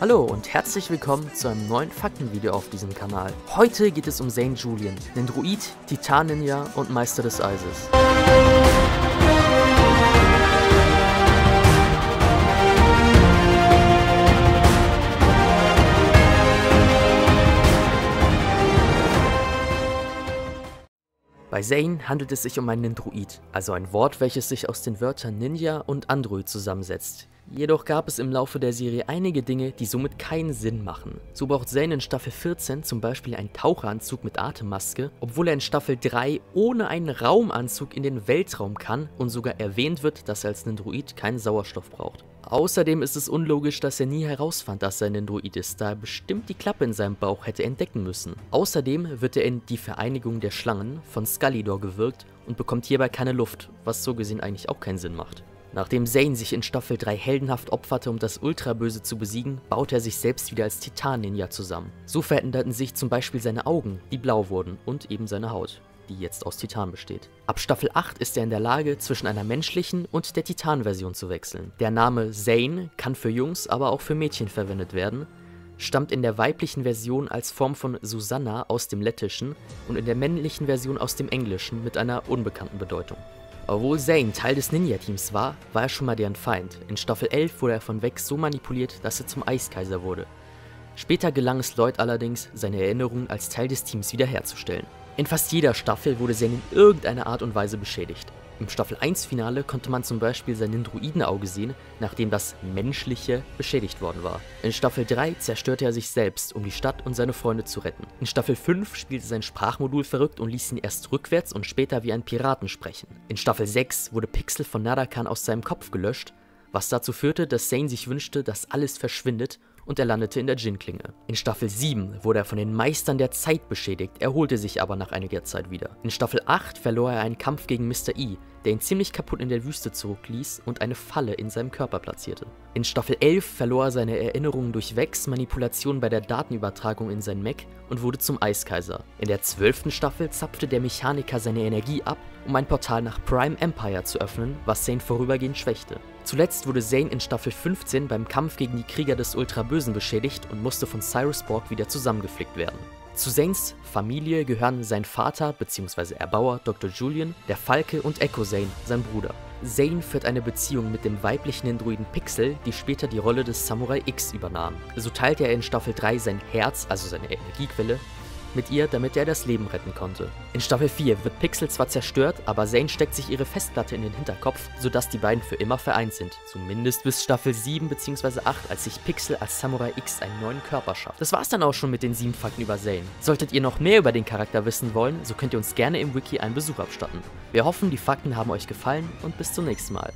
Hallo und herzlich willkommen zu einem neuen Faktenvideo auf diesem Kanal. Heute geht es um Zane Julian, den Druid, Titan-Ninja und Meister des Eises. Bei Zane handelt es sich um einen Druid, also ein Wort, welches sich aus den Wörtern Ninja und Android zusammensetzt. Jedoch gab es im Laufe der Serie einige Dinge, die somit keinen Sinn machen. So braucht Zane in Staffel 14 zum Beispiel einen Taucheranzug mit Atemmaske, obwohl er in Staffel 3 ohne einen Raumanzug in den Weltraum kann und sogar erwähnt wird, dass er als Nendroid keinen Sauerstoff braucht. Außerdem ist es unlogisch, dass er nie herausfand, dass er ein Nendroid ist, da er bestimmt die Klappe in seinem Bauch hätte entdecken müssen. Außerdem wird er in Die Vereinigung der Schlangen von Scullydor gewirkt und bekommt hierbei keine Luft, was so gesehen eigentlich auch keinen Sinn macht. Nachdem Zane sich in Staffel 3 heldenhaft opferte, um das Ultraböse zu besiegen, baute er sich selbst wieder als Titan-Ninja zusammen. So veränderten sich zum Beispiel seine Augen, die blau wurden, und eben seine Haut, die jetzt aus Titan besteht. Ab Staffel 8 ist er in der Lage, zwischen einer menschlichen und der Titan-Version zu wechseln. Der Name Zane kann für Jungs, aber auch für Mädchen verwendet werden, stammt in der weiblichen Version als Form von Susanna aus dem Lettischen und in der männlichen Version aus dem Englischen mit einer unbekannten Bedeutung. Obwohl Zane Teil des Ninja-Teams war, war er schon mal deren Feind. In Staffel 11 wurde er von Vex so manipuliert, dass er zum Eiskaiser wurde. Später gelang es Lloyd allerdings, seine Erinnerungen als Teil des Teams wiederherzustellen. In fast jeder Staffel wurde Zane in irgendeiner Art und Weise beschädigt. Im Staffel 1 Finale konnte man zum Beispiel sein Nindroidenauge sehen, nachdem das menschliche beschädigt worden war. In Staffel 3 zerstörte er sich selbst, um die Stadt und seine Freunde zu retten. In Staffel 5 spielte sein Sprachmodul verrückt und ließ ihn erst rückwärts und später wie ein Piraten sprechen. In Staffel 6 wurde Pixel von Narakan aus seinem Kopf gelöscht, was dazu führte, dass Zane sich wünschte, dass alles verschwindet und er landete in der Djinn-Klinge. In Staffel 7 wurde er von den Meistern der Zeit beschädigt, erholte sich aber nach einiger Zeit wieder. In Staffel 8 verlor er einen Kampf gegen Mr. E, der ihn ziemlich kaputt in der Wüste zurückließ und eine Falle in seinem Körper platzierte. In Staffel 11 verlor er seine Erinnerungen durch Vex, Manipulation bei der Datenübertragung in sein Mech und wurde zum Eiskaiser. In der 12. Staffel zapfte der Mechaniker seine Energie ab, um ein Portal nach Prime Empire zu öffnen, was Zane vorübergehend schwächte. Zuletzt wurde Zane in Staffel 15 beim Kampf gegen die Krieger des Ultrabösen beschädigt und musste von Cyrus Borg wieder zusammengeflickt werden. Zu Zanes Familie gehören sein Vater bzw. Erbauer Dr. Julian, der Falke und Echo Zane, sein Bruder. Zane führt eine Beziehung mit dem weiblichen Androiden Pixel, die später die Rolle des Samurai X übernahm. So teilte er in Staffel 3 sein Herz, also seine Energiequelle, mit ihr, damit er das Leben retten konnte. In Staffel 4 wird Pixel zwar zerstört, aber Zane steckt sich ihre Festplatte in den Hinterkopf, sodass die beiden für immer vereint sind. Zumindest bis Staffel 7 bzw. 8, als sich Pixel als Samurai X einen neuen Körper schafft. Das war's dann auch schon mit den 7 Fakten über Zane. Solltet ihr noch mehr über den Charakter wissen wollen, so könnt ihr uns gerne im Wiki einen Besuch abstatten. Wir hoffen, die Fakten haben euch gefallen und bis zum nächsten Mal.